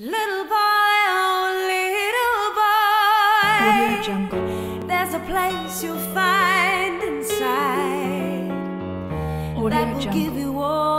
Little boy, oh little boy. Audio Jungle. There's a place you'll find inside Audio that will Jungle. give you all